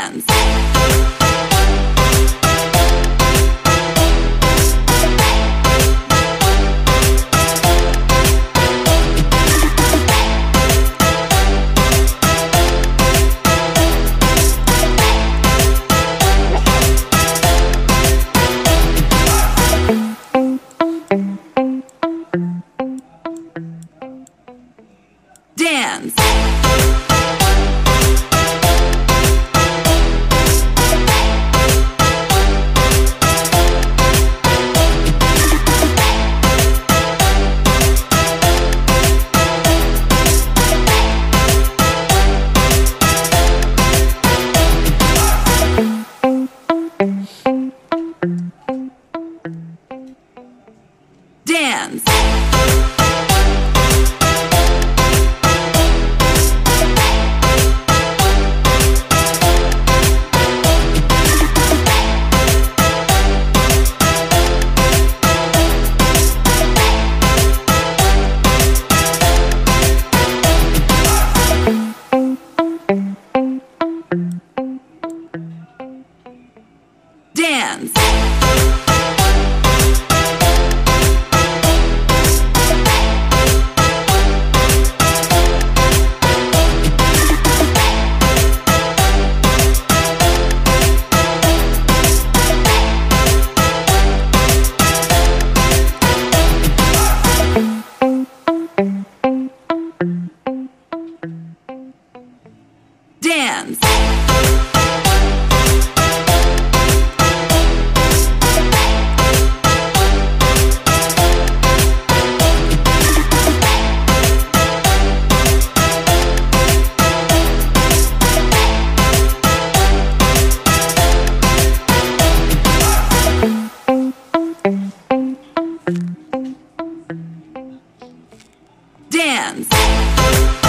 plans. dance.